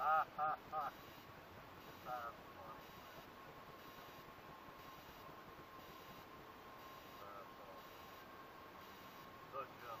Ha ha ha. Good job.